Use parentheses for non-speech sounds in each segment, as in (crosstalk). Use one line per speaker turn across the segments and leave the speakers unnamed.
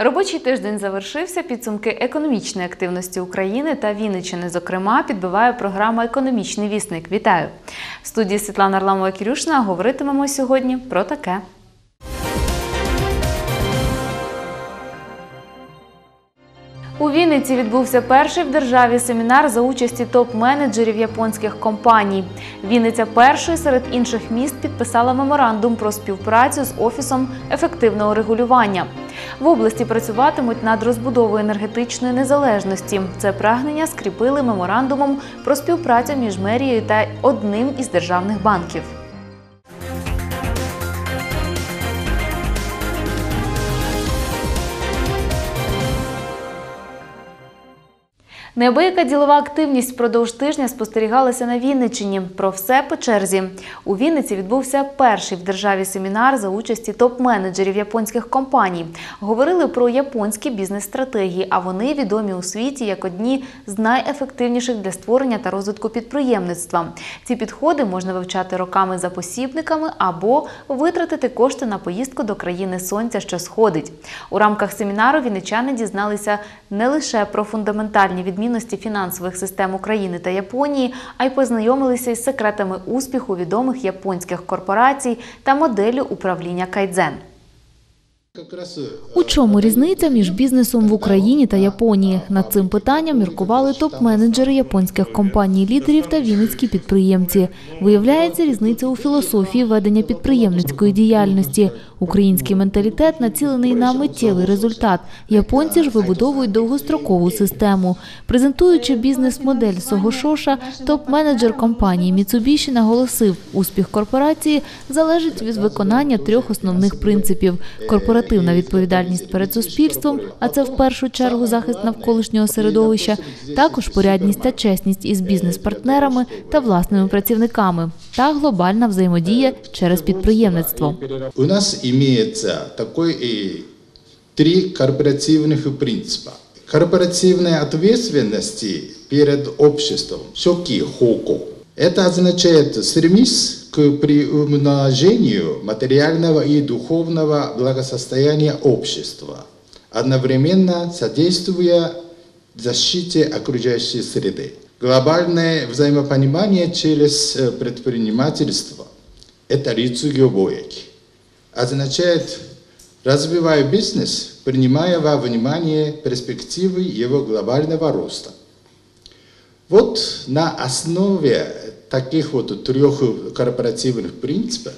Робочий тиждень завершився. Підсумки економічної активності України та Вінничини, зокрема, підбиває програма Економічний вісник. Вітаю! В студії Світлана Арламова Кірюшна говоритимемо сьогодні про таке. У Вінниці відбувся перший в державі семінар за участі топ-менеджерів японських компаній. Вінниця першою серед інших міст підписала меморандум про співпрацю з офісом ефективного регулювання. В області працюватимуть над розбудовою енергетичної незалежності. Це прагнення скріпили меморандумом про співпрацю між мерією та одним із державних банків. Неабияка ділова активність впродовж тижня спостерігалася на Вінниччині. Про все по черзі. У Вінниці відбувся перший в державі семінар за участі топ-менеджерів японських компаній. Говорили про японські бізнес-стратегії, а вони відомі у світі як одні з найефективніших для створення та розвитку підприємництва. Ці підходи можна вивчати роками за посібниками або витратити кошти на поїздку до країни сонця, що сходить. У рамках семінару вінничани дізналися не лише про фундаментальні відмінності фінансових систем України та Японії, а й познайомилися із секретами успіху відомих японських корпорацій та моделлю управління кайдзен. У чому різниця між бізнесом в Україні та Японії? Над цим питанням міркували топ-менеджери японських компаній-лідерів та вінницькі підприємці. Виявляється, різниця у філософії ведення підприємницької діяльності. Український менталітет націлений на миттєвий результат. Японці ж вибудовують довгострокову систему. Презентуючи бізнес-модель Согошоша, топ-менеджер компанії Mitsubishi наголосив, успіх корпорації залежить від виконання трьох основних принципів: корпоративна відповідальність перед суспільством, а це в першу чергу захист навколишнього середовища, також порядність та чесність із бізнес-партнерами та власними працівниками, та глобальна взаємодія через підприємництво.
У нас имеется такой и три корпоративных принципа. Корпоративная ответственности перед обществом, шоки хоко. Это означает стремись к приумножению материального и духовного благосостояния общества, одновременно содействуя защите окружающей среды. Глобальное взаимопонимание через э, предпринимательство – это рицугёбоеки. Означает, развивая бизнес, принимая во внимание перспективы его глобального роста. Вот на основе таких вот трех корпоративных принципов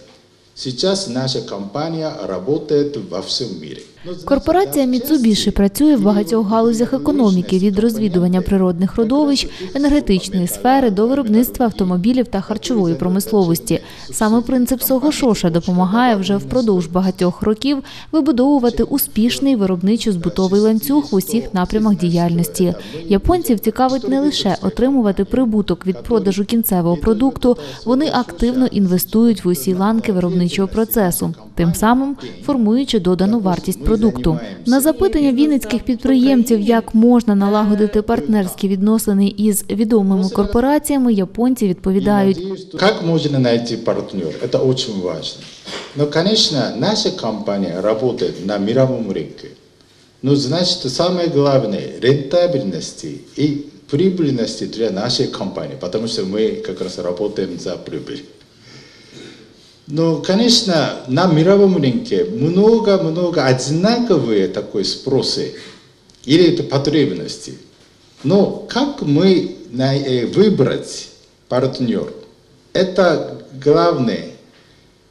сейчас наша компания работает во всем мире.
Корпорація Mitsubishi працює в багатьох галузях економіки від розвідування природних родовищ, енергетичної сфери до виробництва автомобілів та харчової промисловості. Саме принцип Согошоша допомагає вже впродовж багатьох років вибудовувати успішний виробничо-збутовий ланцюг в усіх напрямах діяльності. Японців цікавить не лише отримувати прибуток від продажу кінцевого продукту, вони активно інвестують в усі ланки виробничого процесу, тим самим формуючи додану вартість продукту. На запитання вінницьких підприємців, як можна налагодити партнерські відносини із відомими корпораціями, японці відповідають.
Как можно найти партнер? Это очень важно. Но, конечно, наша компания работает на мировом рынке. Но, значит, самое главное – рентабельности и прибыльности для нашей компании, потому что мы как раз работаем за прибыль. Но, конечно, на мировом рынке много-много одинаковые такой спросы или это потребности. Но как мы э, выбрать партнер? Это главная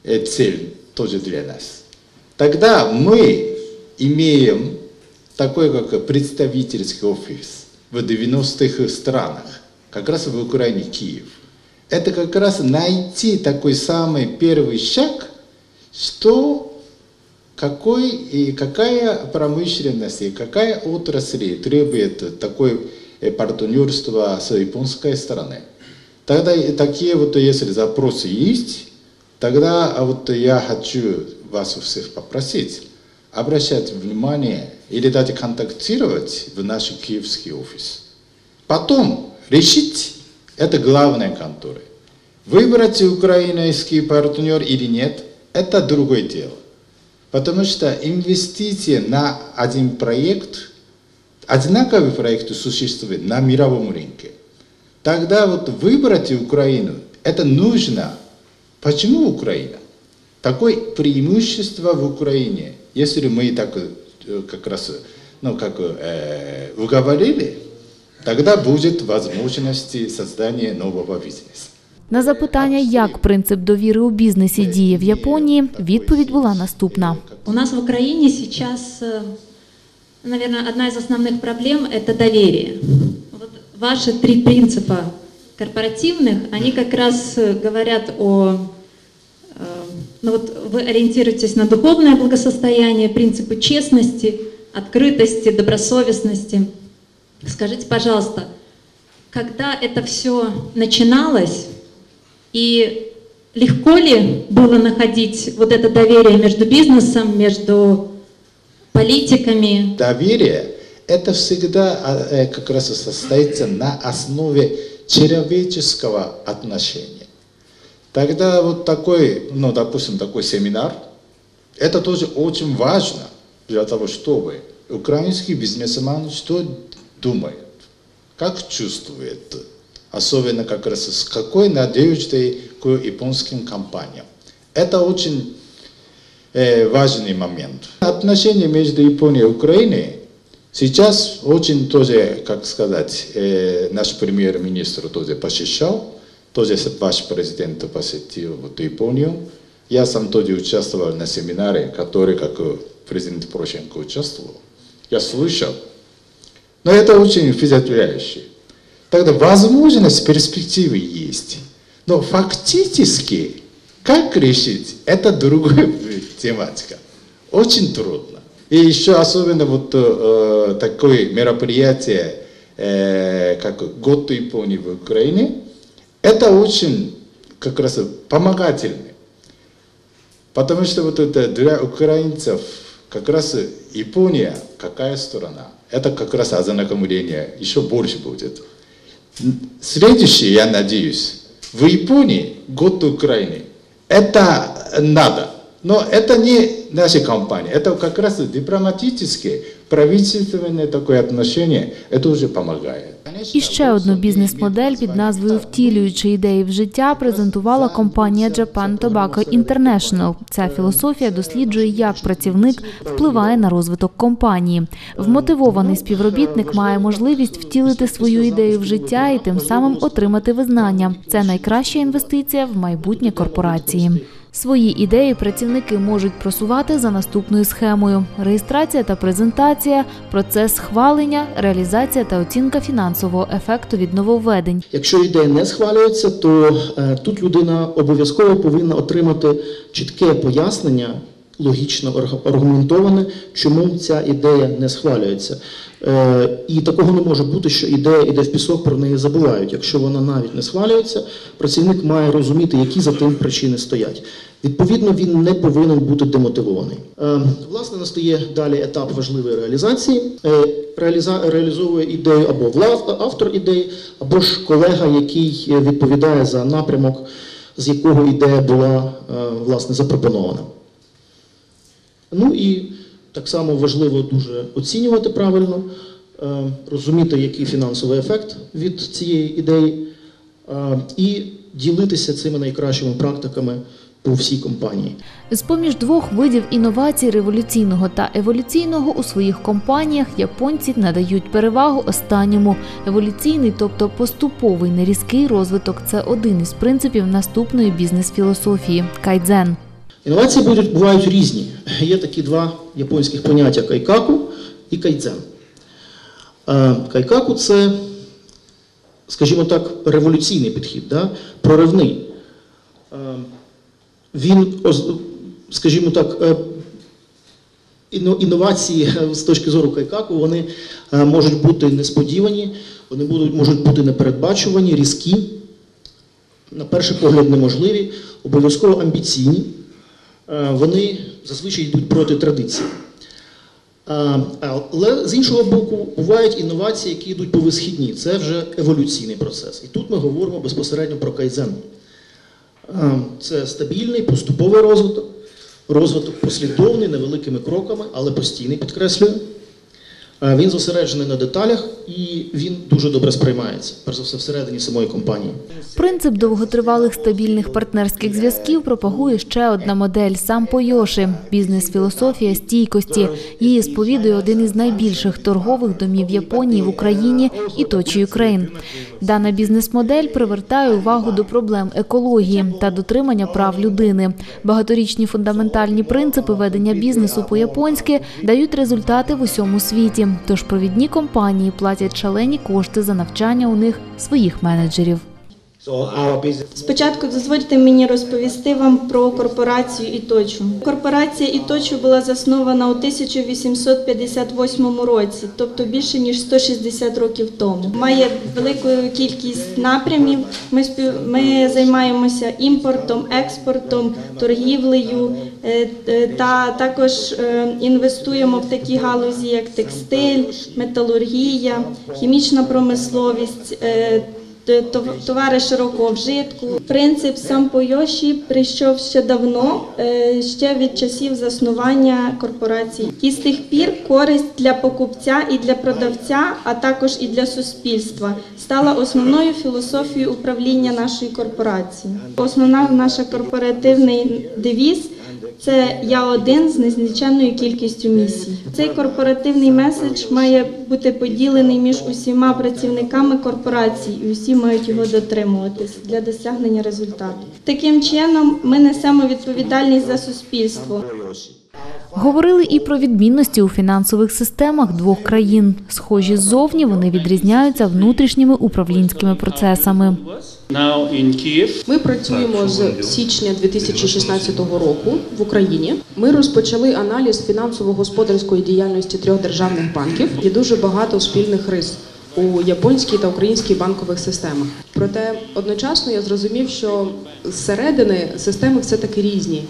э, цель тоже для нас. Тогда мы имеем такой как представительский офис в 90-х странах, как раз в Украине, Киев. Это как раз найти такой самый первый шаг, что какой и какая промышленность и какая отрасль требует такое э, партнерство с японской стороны. Тогда такие вот, если запросы есть, тогда а вот я хочу вас всех попросить обращать внимание или даже контактировать в наш киевский офис. Потом решить, это главная контора. Выбрать украинский партнер или нет, это другое дело. Потому что инвестиции на один проект, одинаковый проект существует на мировом рынке. Тогда вот выбрать Украину, это нужно. Почему Украина? Такое преимущество в Украине, если мы так э, как раз, ну как э, уговорили, тогда будет возможность создания нового бизнеса.
На запитання, як принцип довіри у бізнесі діє в Японії, відповідь була наступна.
У нас в Украине сейчас, э, наверное, одна из основных проблем – это доверие. Вот ваши три принципа корпоративных, они как раз э, говорят о… э, Ну вот вы ориентируетесь на духовное благосостояние, принципы честности, открытости, добросовестности. Скажите, пожалуйста, когда это все начиналось, и легко ли было находить вот это доверие между бизнесом, между политиками?
Доверие – это всегда а, э, как раз состоится на основе человеческого отношения. Тогда вот такой, ну, допустим, такой семинар, это тоже очень важно для того, чтобы украинский бизнесмен что думает, как чувствует, особенно как раз с какой надеждой к японским компаниям. Это очень э, важный момент. Отношения между Японией и Украиной сейчас очень тоже, как сказать, э, наш премьер-министр тоже посещал, тоже ваш президент посетил вот Японию. Я сам тоже участвовал на семинаре, который, как президент Порошенко участвовал. Я слушал. Но это очень впечатляюще. Тогда возможность, перспективы есть. Но фактически, как решить, это другая (laughs) тематика. Очень трудно. И еще особенно вот э, такое мероприятие, э, как год Японии в Украине, это очень как раз помогательно. Потому что вот это для украинцев как раз Япония, какая страна, это как раз ознакомление еще больше будет. Следующее, я надеюсь, в Японии год Украины. Это надо. Но это не наша компания. Это как раз дипломатические, правительственное такое отношение. Это уже помогает.
І ще одну бізнес-модель під назвою Втілюючи ідеї в життя презентувала компанія Japan Tobacco International. Ця філософія досліджує, як працівник впливає на розвиток компанії. Вмотивований співробітник має можливість втілити свою ідею в життя і тим самим отримати визнання. Це найкраща інвестиція в майбутнє корпорації. Свої ідеї працівники можуть просувати за наступною схемою: реєстрація та презентація, процес схвалення, реалізація та оцінка фінансового ефекту від нововведень.
Якщо ідея не схвалюється, то е, тут людина обов'язково повинна отримати чітке пояснення, логічно аргументоване, чому ця ідея не схвалюється. Е, І такого не може бути, що ідея іде в пісок, про неї забувають. Якщо вона навіть не схвалюється, працівник має розуміти, які за тим причини стоять. Відповідно, він не повинен бути демотивований. Е, Власне, настає далі етап важливої реалізації. Е, реалізовує ідею або автор ідеї, або ж колега, який відповідає за напрямок, з якого ідея була власне запропонована. Ну і так само важливо дуже оцінювати правильно, е, розуміти, який фінансовий ефект від цієї ідеї, е, і ділитися цими найкращими практиками по всій компанії.
З-поміж двох видів інновацій революційного та еволюційного у своїх компаніях японці надають перевагу останньому. Еволюційний, тобто поступовий нерізкий розвиток це один із принципів наступної бізнес-філософії кайдзен.
Інновації бувають різні. Є такі два японських поняття кайкаку і кайдзен. Е, Кайкаку це, скажімо так, революційний підхід, да? проривний. Е, Він, скажімо так, е, інновації з точки зору кайкаку, вони можуть бути несподівані, вони можуть бути непередбачувані, різкі, на перший погляд неможливі, обов'язково амбіційні. Е, Вони зазвичай йдуть проти традиції. Е, Але з іншого боку, бувають інновації, які йдуть по висхідні. Це вже еволюційний процес. І тут ми говоримо безпосередньо про кайдзен. Е, Це стабільний, поступовий розвиток, Розвиток послідовний, невеликими кроками, але постійний, підкреслюю. Він зосереджений на деталях і він дуже добре сприймається, перш за все, всередині самої компанії.
Принцип довготривалих стабільних партнерських зв'язків пропагує ще одна модель Санпо Йоші – бізнес-філософія стійкості. Її сповідує один із найбільших торгових домів Японії в Україні – Itochu Ukraine. Дана бізнес-модель привертає увагу до проблем екології та дотримання прав людини. Багаторічні фундаментальні принципи ведення бізнесу по-японськи дають результати в усьому світі. Тож провідні компанії платять шалені кошти за навчання у них своїх менеджерів.
Спочатку дозвольте мені розповісти вам про корпорацію Іточу. Корпорація Іточу була заснована у 1858 році, тобто більше ніж 160 років тому. Має велику кількість напрямів. Ми спів... ми займаємося імпортом, експортом, торгівлею е, е, та також е, інвестуємо в такі галузі, як текстиль, металургія, хімічна промисловість. Е, т- товари широкого вжитку. Принцип сампойоші прийшов ще давно, е, ще від часів заснування корпорації. І з тих пір користь для покупця і для продавця, а також і для суспільства стала основною філософією управління нашої корпорації. Основна наша корпоративний девіз це я один з незліченною кількістю місій. Цей корпоративний меседж має бути поділений між усіма працівниками корпорації, і усі мають його дотримуватись для досягнення результату. Таким чином, ми несемо відповідальність за суспільство.
Говорили і про відмінності у фінансових системах двох країн. Схожі ззовні, вони відрізняються внутрішніми управлінськими процесами.
Ми працюємо з січня 2016 року в Україні. Ми розпочали аналіз фінансово-господарської діяльності трьох державних банків. Є дуже багато спільних рис у японській та українській банкових системах. Проте одночасно я зрозумів, що зсередини системи все таки різні.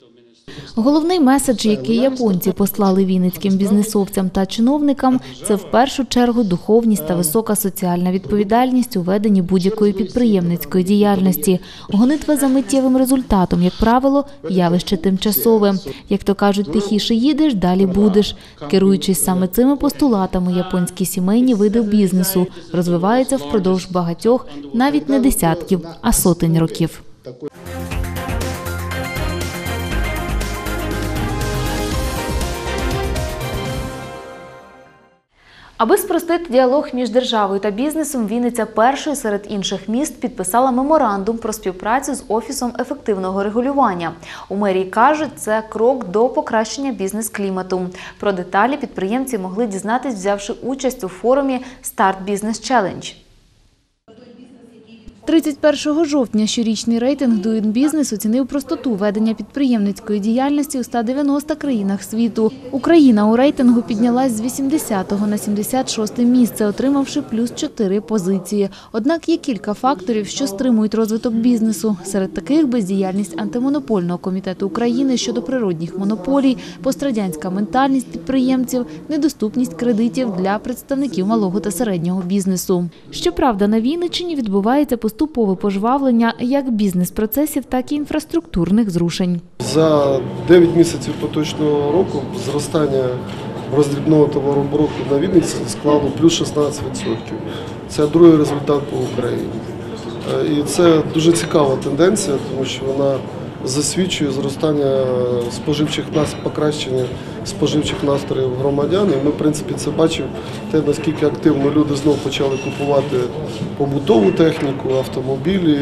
Головний меседж, який японці послали вінницьким бізнесовцям та чиновникам, це в першу чергу духовність та висока соціальна відповідальність у веденні будь-якої підприємницької діяльності. Гонитва за миттєвим результатом, як правило, явище тимчасове. Як то кажуть, тихіше їдеш, далі будеш. Керуючись саме цими постулатами, японські сімейні види бізнесу розвиваються впродовж багатьох, навіть не десятків, а сотень років. Аби спростити діалог між державою та бізнесом, Вінниця першою серед інших міст підписала меморандум про співпрацю з офісом ефективного регулювання. У мерії кажуть, це крок до покращення бізнес-клімату. Про деталі підприємці могли дізнатись, взявши участь у форумі Старт Бізнес Челендж. 31 жовтня щорічний рейтинг Doing Business оцінив простоту ведення підприємницької діяльності у 190 країнах світу. Україна у рейтингу піднялась з 80 на 76 місце, отримавши плюс 4 позиції. Однак є кілька факторів, що стримують розвиток бізнесу. Серед таких бездіяльність антимонопольного комітету України щодо природних монополій, пострадянська ментальність підприємців, недоступність кредитів для представників малого та середнього бізнесу. Щоправда, на Вінниччині відбувається поступове пожвавлення як бізнес-процесів, так і інфраструктурних зрушень.
За 9 місяців поточного року зростання роздрібного товарообороту на Вінниці склало плюс 16%. Це другий результат по Україні. Е, І це дуже цікава тенденція, тому що вона засвідчує зростання споживчих нас, покращення споживчих настроїв громадян. І ми, в принципі, це бачимо те, наскільки активно люди знов почали купувати побутову техніку, автомобілі,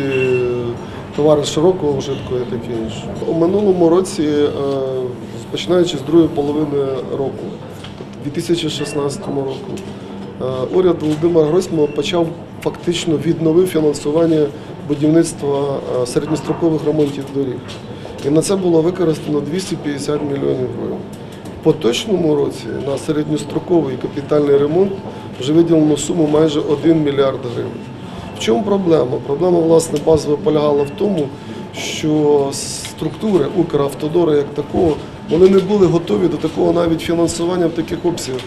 товари широкого вжитку і таке інше. У минулому році, е, починаючи з другої половини року, 2016 року, е, уряд Володимира Гройсмана почав фактично відновив фінансування будівництва е, середньострокових ремонтів доріг. І на це було використано 250 мільйонів гривень. Поточному році на середньостроковий капітальний ремонт вже виділено суму майже 1 мільярд гривень. В чому проблема? Проблема, власне, базово полягала в тому, що структури Укравтодора як такого, вони не були готові до такого навіть фінансування в таких обсягах.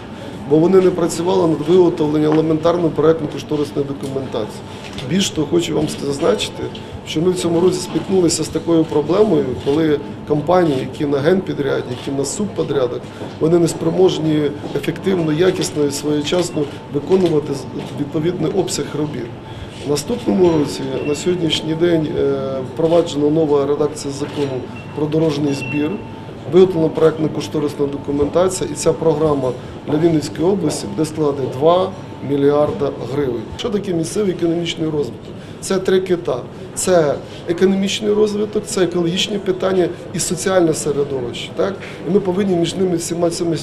бо вони не працювали над виготовленням елементарної проєктно-кошторисної документації. Більш того, хочу вам зазначити, що ми в цьому році спіткнулися з такою проблемою, коли компанії, які на генпідряді, які на субподрядах, вони не спроможні ефективно, якісно і своєчасно виконувати відповідний обсяг робіт. В наступному році на сьогоднішній день е, впроваджена нова редакція закону про дорожній збір. Виготовлена проєктна кошторисна документація, і ця програма для Вінницької області буде складати 2 мільярда гривень. Що таке місцевий економічний розвиток? Це три кита: це економічний розвиток, це екологічні питання і соціальне середовище. Так? І ми повинні між ними всіма цими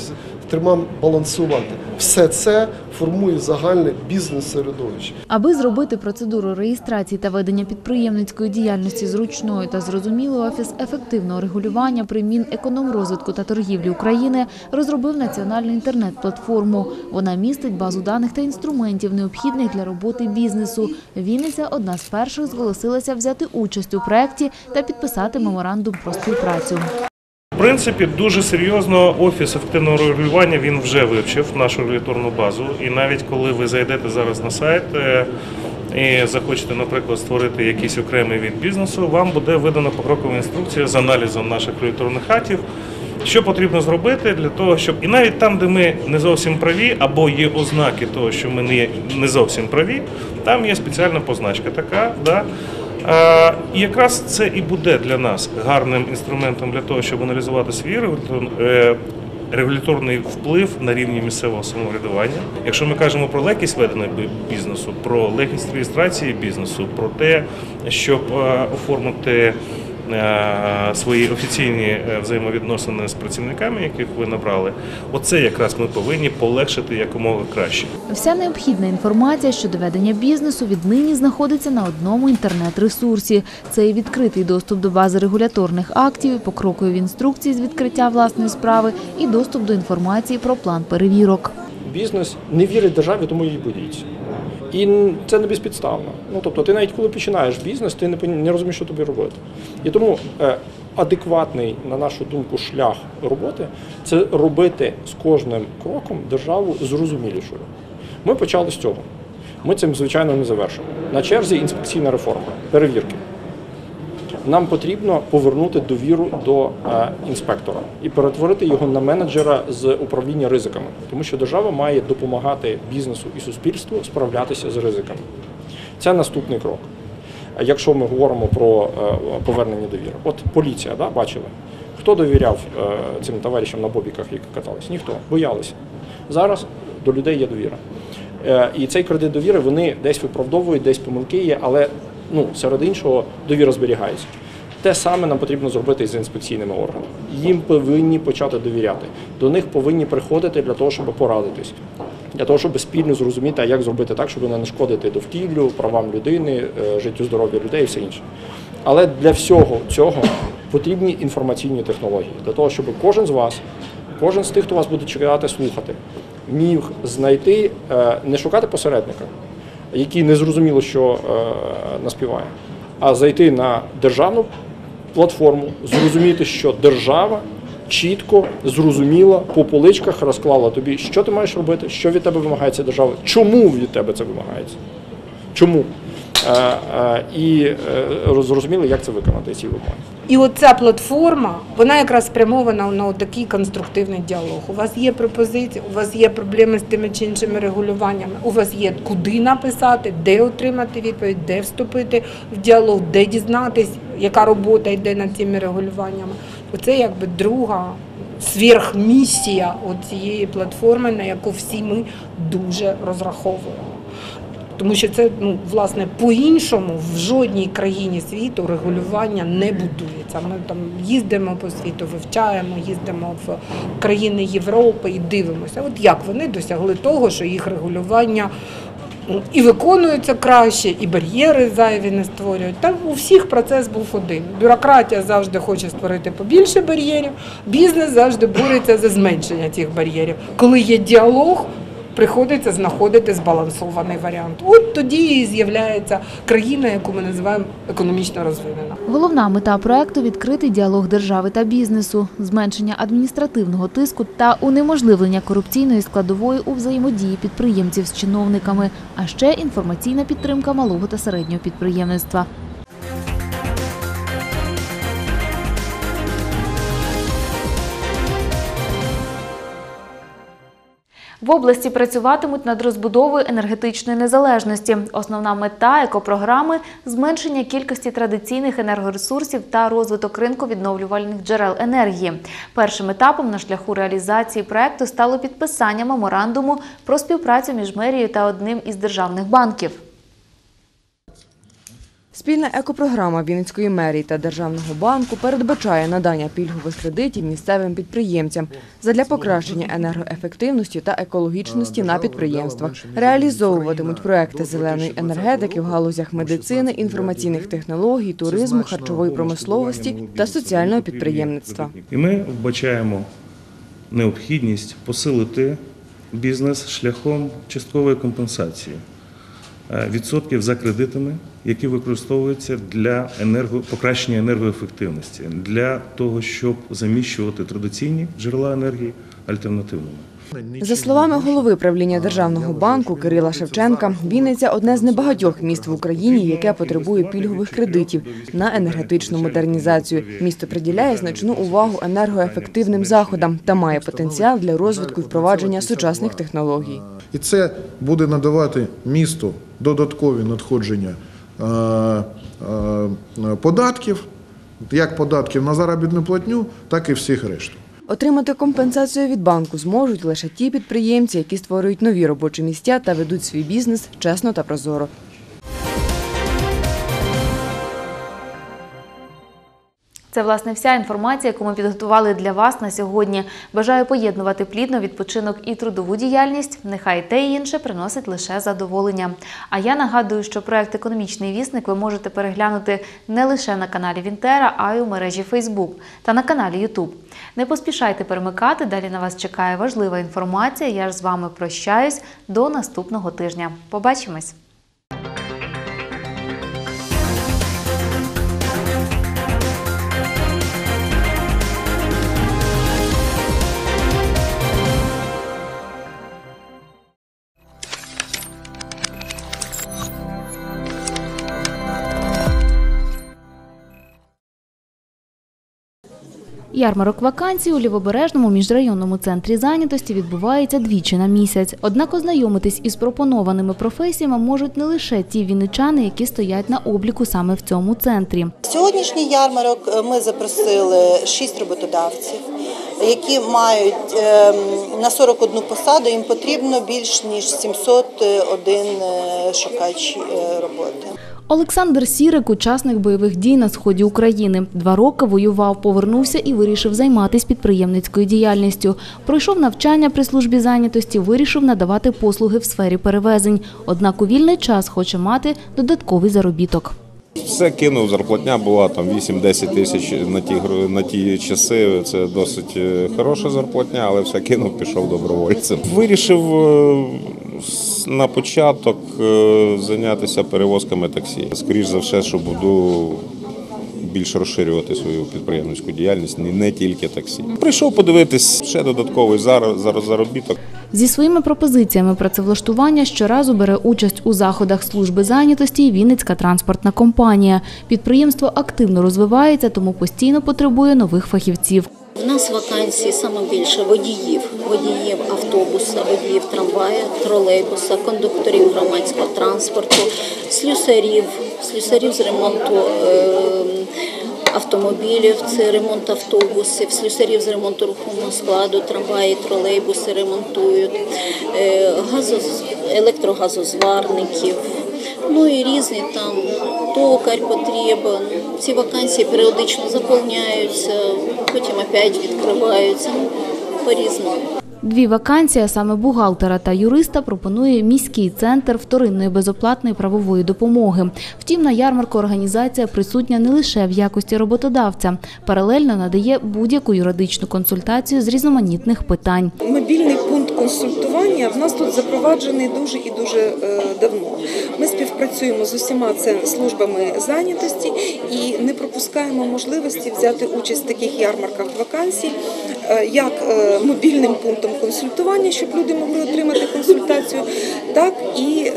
трьома балансувати. Все це формує загальне бізнес-середовище.
Аби зробити процедуру реєстрації та ведення підприємницької діяльності зручною та зрозумілою, Офіс ефективного регулювання при Мінекономрозвитку та торгівлі України розробив національну інтернет-платформу. Вона містить базу даних та інструментів, необхідних для роботи бізнесу. Вінниця одна з перших зголосилася взяти участь у проєкті та підписати меморандум про співпрацю.
Принципі, дуже серйозно офіс ефективного регулювання він вже вивчив нашу регуляторну базу. І навіть коли ви зайдете зараз на сайт е, і захочете, наприклад, створити якийсь окремий від бізнесу, вам буде видана покрокова інструкція з аналізом наших регуляторних хатів. Що потрібно зробити для того, щоб і навіть там, де ми не зовсім праві, або є ознаки того, що ми не зовсім праві, там є спеціальна позначка така. Да? А, І якраз це і буде для нас гарним інструментом для того, щоб аналізувати свій е, регуляторний вплив на рівні місцевого самоврядування. Якщо ми кажемо про легкість ведення бізнесу, про легкість реєстрації бізнесу, про те, щоб е, оформити е, свої офіційні е, взаємовідносини з працівниками, яких ви набрали, оце якраз ми повинні полегшити якомога краще.
Вся необхідна інформація щодо ведення бізнесу віднині знаходиться на одному інтернет-ресурсі. Це і відкритий доступ до бази регуляторних актів, і покрокові інструкції з відкриття власної справи і доступ до інформації про план перевірок.
бізнес не вірить державі, тому її боїться. І це не безпідставно. Ну тобто, ти навіть коли починаєш бізнес, ти не, не розумієш, що тобі робити. І тому е, адекватний, на нашу думку, шлях роботи це робити з кожним кроком державу зрозумілішою. Ми почали з цього. Ми цим, звичайно, не завершимо. На черзі інспекційна реформа, перевірки. Нам потрібно повернути довіру до е, інспектора і перетворити його на менеджера з управління ризиками, тому що держава має допомагати бізнесу і суспільству справлятися з ризиками. Це наступний крок. Якщо ми говоримо про е, повернення довіри, от поліція, да, бачили, хто довіряв е, цим товаришам на бобіках, які катались? Ніхто, боялися. Зараз до людей є довіра. І цей кредит довіри вони десь виправдовують, десь помилки є, але ну, серед іншого довіра зберігається. Те саме нам потрібно зробити і з інспекційними органами. Їм повинні почати довіряти. До них повинні приходити для того, щоб порадитись, для того, щоб спільно зрозуміти, як зробити так, щоб не нашкодити довкіллю, правам людини, е, життю здоров'я людей і все інше. Але для всього цього потрібні інформаційні технології, для того, щоб кожен з вас, кожен з тих, хто вас буде чекати, слухати, міг знайти, е, не шукати посередника, який не зрозуміло, що е, наспіває, а зайти на державну платформу, зрозуміти, що держава чітко, зрозуміла, по поличках розклала тобі, що ти маєш робити, що від тебе вимагається держава, чому від тебе це вимагається. Чому? Е, е, і зрозуміли, як це виконати, ці вимоги.
І оця платформа, вона якраз спрямована на такий конструктивний діалог. У вас є пропозиції, у вас є проблеми з тими чи іншими регулюваннями, у вас є куди написати, де отримати відповідь, де вступити в діалог, де дізнатись, яка робота йде над цими регулюваннями. Оце якби друга сверхмісія цієї платформи, на яку всі ми дуже розраховуємо. Тому що це ну власне по-іншому в жодній країні світу регулювання не будується. Ми там їздимо по світу, вивчаємо, їздимо в країни Європи і дивимося, от як вони досягли того, що їх регулювання ну, і виконується краще, і бар'єри зайві не створюють. Там у всіх процес був один. Бюрократія завжди хоче створити побільше бар'єрів, бізнес завжди бореться за зменшення цих бар'єрів. Коли є діалог приходиться знаходити збалансований варіант. От тоді і з'являється країна, яку ми називаємо економічно розвинена.
Головна мета проекту відкритий діалог держави та бізнесу, зменшення адміністративного тиску та унеможливлення корупційної складової у взаємодії підприємців з чиновниками, а ще інформаційна підтримка малого та середнього підприємництва. В області працюватимуть над розбудовою енергетичної незалежності. Основна мета екопрограми зменшення кількості традиційних енергоресурсів та розвиток ринку відновлювальних джерел енергії. Першим етапом на шляху реалізації проекту стало підписання меморандуму про співпрацю між мерією та одним із державних банків.
Спільна екопрограма Вінницької мерії та Державного банку передбачає надання пільгових кредитів місцевим підприємцям задля покращення енергоефективності та екологічності на підприємствах. Реалізовуватимуть проекти зеленої енергетики в галузях медицини, інформаційних технологій, туризму, харчової промисловості та соціального підприємництва.
І ми вбачаємо необхідність посилити бізнес шляхом часткової компенсації відсотків за кредитами, які використовуються для енерго, покращення енергоефективності, для того, щоб заміщувати традиційні джерела енергії альтернативними.
За словами голови правління Державного банку Кирила Шевченка, Вінниця одне з небагатьох міст в Україні, яке потребує пільгових кредитів на енергетичну модернізацію. Місто приділяє значну увагу енергоефективним заходам та має потенціал для розвитку і впровадження сучасних технологій.
І це буде надавати місту додаткові надходження е, е, податків, як податків на заробітну платню, так і всіх решту.
Отримати компенсацію від банку зможуть лише ті підприємці, які створюють нові робочі місця та ведуть свій бізнес чесно та прозоро.
Це власне вся інформація, яку ми підготували для вас на сьогодні. Бажаю поєднувати плідно відпочинок і трудову діяльність. Нехай те і інше приносить лише задоволення. А я нагадую, що проект Економічний вісник ви можете переглянути не лише на каналі Вінтера, а й у мережі Фейсбук та на каналі Ютуб. Не поспішайте перемикати. Далі на вас чекає важлива інформація. Я ж з вами прощаюсь до наступного тижня. Побачимось! Ярмарок вакансій у Лівобережному міжрайонному центрі зайнятості відбувається двічі на місяць. Однак ознайомитись із пропонованими професіями можуть не лише ті вінничани, які стоять на обліку саме в цьому центрі.
Сьогоднішній ярмарок е, ми запросили шість роботодавців, які мають ем, на 41 посаду. Їм потрібно більш ніж 701 е, шукач е, роботи.
Олександр Сірик, учасник бойових дій на сході України. Два роки воював, повернувся і вирішив займатися підприємницькою діяльністю. Пройшов навчання при службі зайнятості, вирішив надавати послуги в сфері перевезень. Однак у вільний час хоче мати додатковий заробіток.
Все кинув, зарплатня була там 8-10 тисяч на ті, на ті часи. Це досить е, хороша зарплатня, але все кинув, пішов добровольцем. Вирішив е, на початок е, зайнятися перевозками таксі. Скоріше за все, що буду більше розширювати свою підприємницьку діяльність, не, тільки таксі. Прийшов подивитись ще додатковий зар- зар- заробіток.
Зі своїми пропозиціями працевлаштування щоразу бере участь у заходах служби зайнятості Вінницька транспортна компанія. Підприємство активно розвивається, тому постійно потребує нових фахівців.
У нас вакансії саме більше водіїв, водіїв автобуса, водіїв трамвая, тролейбуса, кондукторів громадського транспорту, слюсарів, слюсарів з ремонту е, автомобілів, це ремонт автобусів, слюсарів з ремонту рухомого складу, трамваї, тролейбуси ремонтують, е, газоз- електрогазозварників. Ну і різні там токар потрібен. Ці вакансії періодично заповняються, потім опять відкриваються. Ну, по-різному.
Дві вакансії, а саме бухгалтера та юриста, пропонує міський центр вторинної безоплатної правової допомоги. Втім, на ярмарку організація присутня не лише в якості роботодавця, паралельно надає будь-яку юридичну консультацію з різноманітних питань.
Мобільний пункт консультування кампанія в нас тут запроваджений дуже і дуже е, давно. Ми співпрацюємо з усіма це службами зайнятості і не пропускаємо можливості взяти участь в таких ярмарках вакансій, е, як е, мобільним пунктом консультування, щоб люди могли отримати консультацію, так і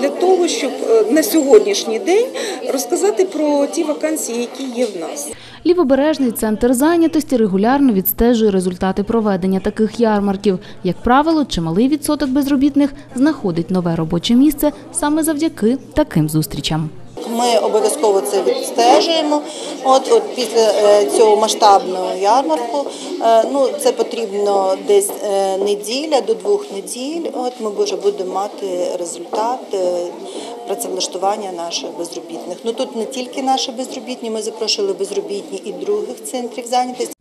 для того, щоб на сьогоднішній день розказати про ті вакансії, які є в нас.
Лівобережний центр зайнятості регулярно відстежує результати проведення таких ярмарків. Як правило, чималий відсоток відсоток безробітних знаходить нове робоче місце саме завдяки таким зустрічам.
Ми обов'язково це відстежуємо. От от після е, цього масштабного ярмарку е, ну це потрібно десь е, неділя до двох неділь. От ми вже будемо мати результат працевлаштування наших безробітних. Ну тут не тільки наші безробітні, ми запрошували безробітні і других центрів зайнятості.